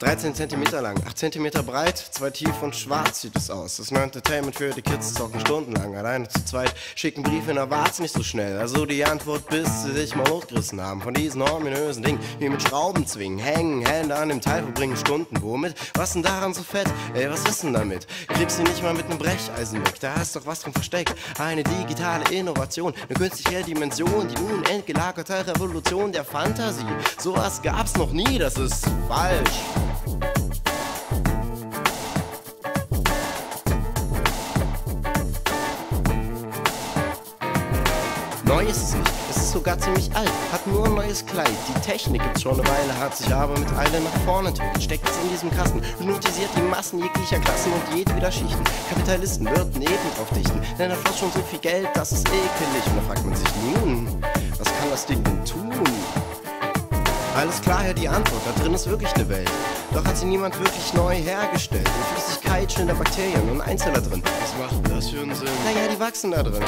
13 cm lang, 8 cm breit, zwei tief und schwarz sieht es aus. Das ist ein Entertainment für die Kids, zocken stundenlang. Alleine zu zweit schicken Briefe in der Warz nicht so schnell. Also die Antwort, bis sie sich mal losgerissen haben. Von diesen ominösen Dingen, wie mit Schrauben zwingen, hängen, Hände an dem Teil verbringen Stunden. Womit? Was denn daran so fett? Ey, was ist denn damit? Kriegst du nicht mal mit einem Brecheisen weg, da ist doch was drin versteckt. Eine digitale Innovation, eine künstliche Dimension, die nun entgelagerte Revolution der Fantasie. Sowas gab's noch nie, das ist falsch. Neu ist es nicht, es ist sogar ziemlich alt, hat nur ein neues Kleid. Die Technik gibt's schon eine Weile, hat sich aber mit Eile nach vorne entwickelt. Steckt es in diesem Kasten, hypnotisiert die Massen jeglicher Klassen und jedweder Schichten. Kapitalisten würden eben drauf dichten, denn da floss schon so viel Geld, das ist ekelig. Und da fragt man sich nun, was kann das Ding denn tun? Alles klar, ja, die Antwort. Da drin ist wirklich eine Welt. Doch hat sie niemand wirklich neu hergestellt. In Flüssigkeit da Bakterien und Einzeller drin. Was macht das für einen Sinn? Naja, die wachsen da drin.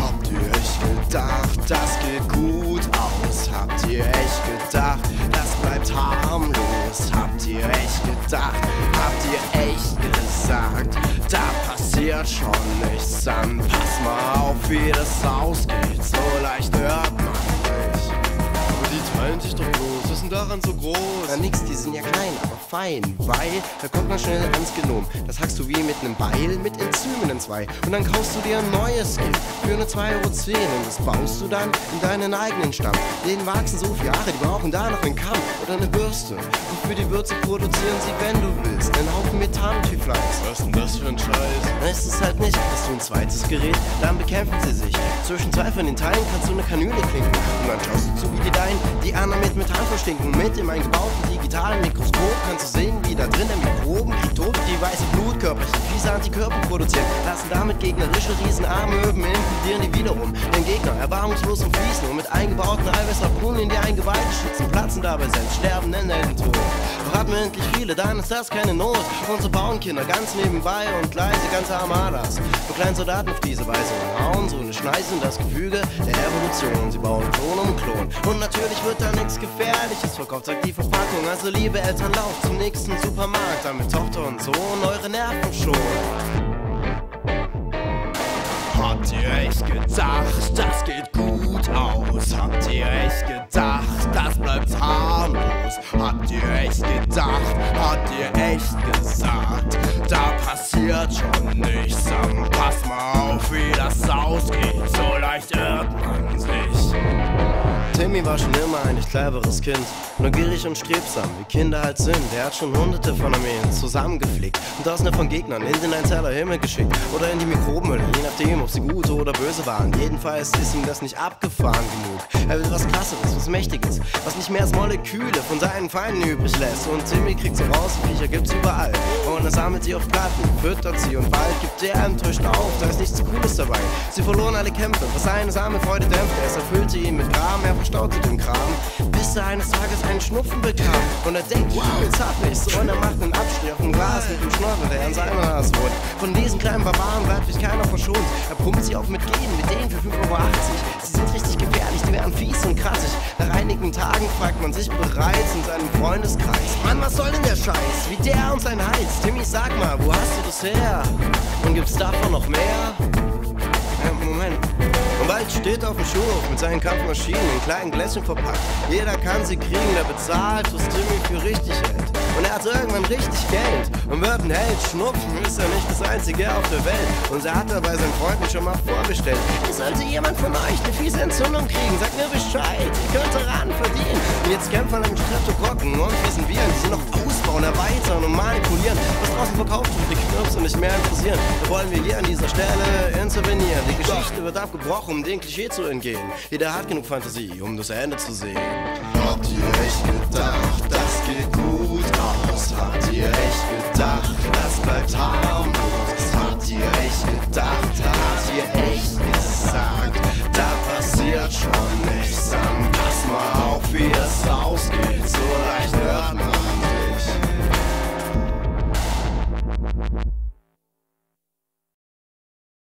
Habt ihr echt gedacht, das geht gut aus? Habt ihr echt gedacht, das bleibt harmlos? Habt ihr echt gedacht, habt ihr echt gesagt, da passiert schon nichts? Dann pass mal auf, wie das ausgeht. So leicht hört man. Aber die teilen ist denn daran so groß? Na nix, die sind ja klein, aber fein, weil da kommt man schnell ans Genom. Das hackst du wie mit nem Beil mit Enzymen in zwei. Und dann kaufst du dir ein neues Gift für eine 2,10 Euro und das baust du dann in deinen eigenen Stamm. Den wachsen so viele Jahre, die brauchen da noch einen Kamm oder eine Bürste. Und für die Würze produzieren sie, wenn du willst, einen Haufen Methan-Tyfleis. Was ist denn das für ein Scheiß? Dann ist es halt nicht, hast du ein zweites Gerät, dann bekämpfen sie sich. Zwischen zwei von den Teilen kannst du eine Kanüle klinken. Und dann schaust du zu, wie die deinen, die anderen mit Methan verstinken. Mit dem eingebauten digitalen Mikroskop kannst du sehen, wie da drin der Mikroben tot die weiße Blutkörperchen Antikörper produzieren. Lassen damit gegnerische Riesenarme implodieren die wiederum. Den Gegner erbarmungslos und fließen und mit eingebauten Eiweißharpunen die Eingeweide schützen. Platzen dabei selbst, sterben in Heldentod. Hatten wir endlich viele, dann ist das keine Not. Unsere Bauernkinder ganz nebenbei und leise ganze Armadas. Für kleinen Soldaten auf diese Weise und hauen so eine Schneise in das Gefüge der Evolution. Sie bauen Klon um Klon. Und natürlich wird da nichts Gefährliches verkauft, sagt die Verpackung. Also liebe Eltern, lauft zum nächsten Supermarkt, damit Tochter und Sohn eure Nerven schonen. Habt ihr echt gedacht, das geht gut aus? Habt ihr echt gedacht, das bleibt harmlos? Habt ihr echt gedacht, habt ihr echt gesagt, da passiert schon nichts? Dann pass mal auf, wie das ausgeht, so leicht irrt man sich. Timmy war schon immer ein nicht cleveres Kind. Neugierig und strebsam, wie Kinder halt sind. Er hat schon hunderte von Armeen zusammengeflickt und tausende von Gegnern in den Einzeller Himmel geschickt. Oder in die Mikrobmüll, je nachdem, ob sie gute oder böse waren. Jedenfalls ist ihm das nicht abgefahren genug. Er will was Krasseres, was Mächtiges, was nicht mehr als Moleküle von seinen Feinden übrig lässt. Und Timmy kriegt so raus, Viecher gibt's überall. Und er sammelt sie auf Platten, füttert sie und bald gibt er enttäuscht auf. Da ist nichts Cooles dabei. Sie verloren alle Kämpfe, was seine Samenfreude dämpfte. Es erfüllte ihn mit Gram, er verstaute den Kram, bis er eines Tages einen Schnupfen bekam. Und er denkt, wow, jetzt hab ich's. Und er macht einen Abstrich auf dem Glas mit dem Schnorren, der an seinem Hals wohnt. Von diesen kleinen Barbaren bleibt sich keiner verschont. Er pumpt sie auf mit Genen, mit denen für 5,80 Euro. Sie sind richtig gefährlich, die werden fies und krassig. Nach einigen Tagen fragt man sich bereits in seinem Freundeskreis. Mann, was soll denn der Scheiß? Wie der und sein Hals. Timmy, sag mal, wo hast du das her? Und gibt's davon noch mehr? Bald steht er auf dem Schulhof mit seinen Kampfmaschinen in kleinen Gläschen verpackt. Jeder kann sie kriegen, der bezahlt, was Timmy für richtig hält. Und er hat irgendwann richtig Geld und wird ein Held. Schnupfen ist ja nicht das einzige auf der Welt. Und er hat dabei seinen Freunden schon mal vorgestellt. Es sollte jemand von euch eine fiese Entzündung kriegen, sagt mir Bescheid. Ihr könnt daran verdienen. Und jetzt kämpfen wir mit Streptokokken und fiesen Viren, die sie noch ausbauen, erweitern und manipulieren. Was draußen verkauft wird, die Knirps und nicht mehr interessieren. Da wollen wir hier an dieser Stelle intervenieren. Geschichte wird abgebrochen, um dem Klischee zu entgehen. Jeder hat genug Fantasie, um das Ende zu sehen. Habt ihr echt gedacht, das geht gut aus? Habt ihr echt gedacht, das bleibt hart?